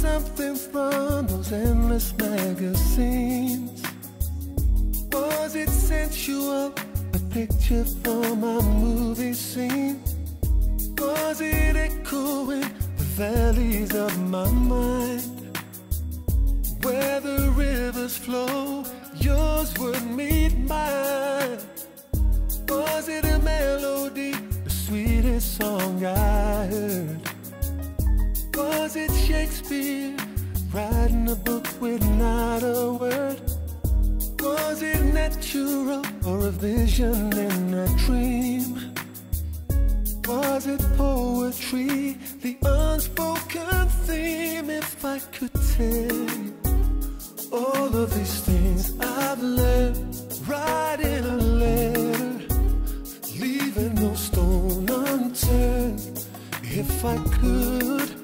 something from those endless magazines? Was it sensual? A picture from a movie scene? Was it echoing the valleys of my mind? Where the rivers flow, yours would meet mine. Was it a melody, the sweetest song I Shakespeare writing a book with not a word? Was it natural or a vision in a dream? Was it poetry, the unspoken theme? If I could tell all of these things I've learned, writing a letter, leaving no stone unturned. If I could,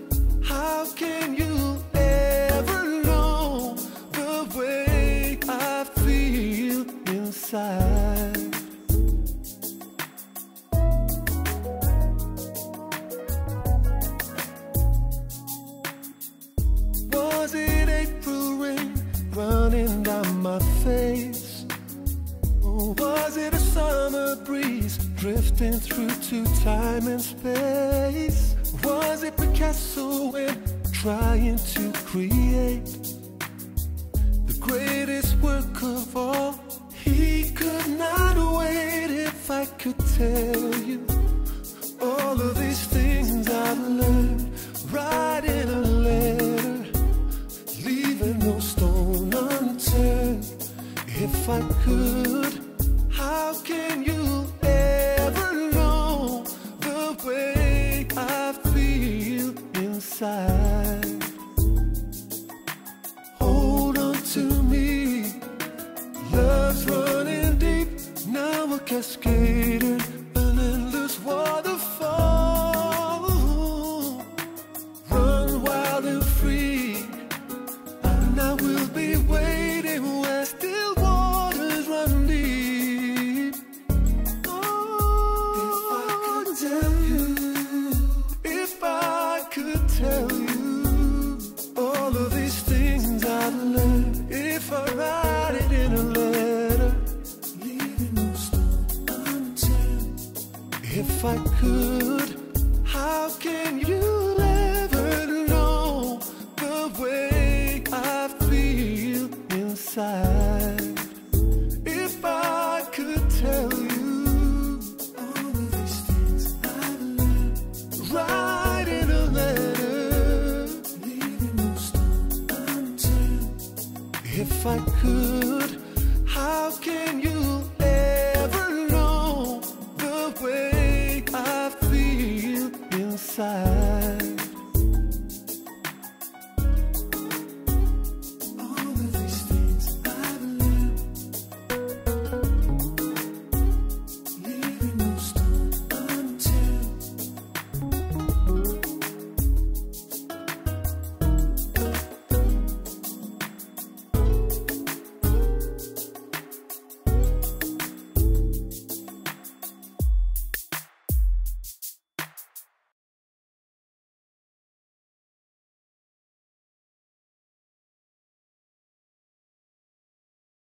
drifting through to time and space? Was it Picasso when trying to create the greatest work of all? He could not wait if I could tell you all of these things I've learned, writing a letter, leaving no stone unturned. If I could, inside? Hold on to me, love's running deep. Now we're cascading, If I could, how can you ever know the way I feel inside? If I could tell you all of these things I've learned, write in a letter, leaving no stone unturned. If I could, side.